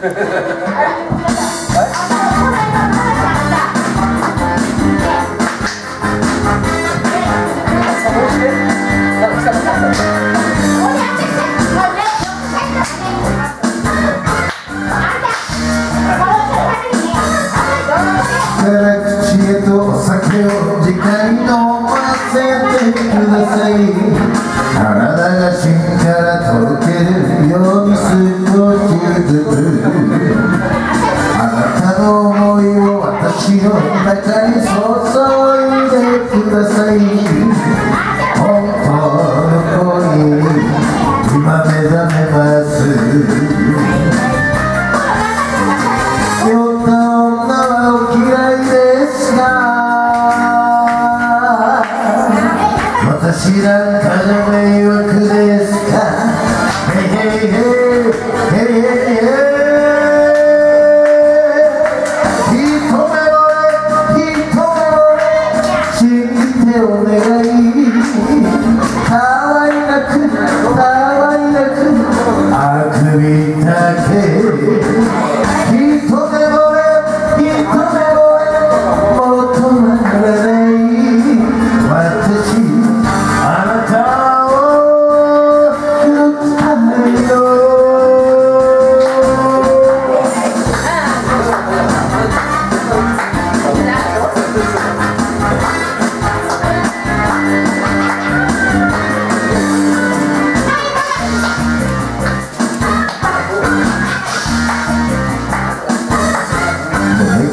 口へと酒を時間に飲ませてくださいが芯からとろけるように少しずつあなたの思いを私の中に注いでください本当の恋今目覚めます酔った女はお嫌いですか私なんかの迷惑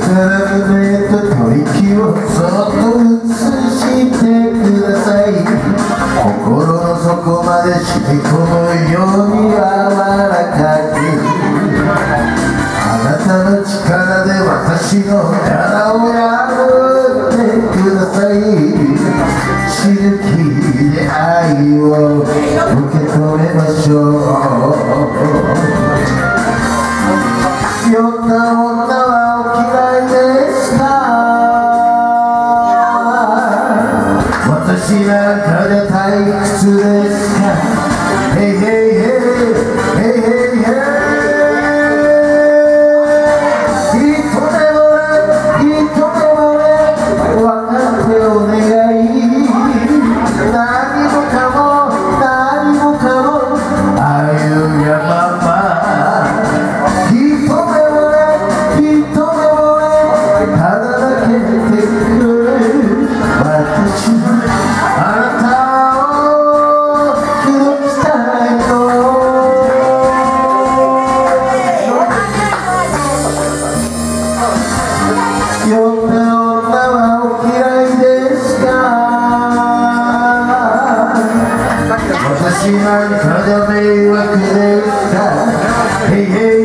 から胸と吐息をそっと映してください。心の底まで染み込むように柔らかくあなたの力で私の殻を破ってください。シルキーで愛を受け止めましょう。酔った女 Amen. 私な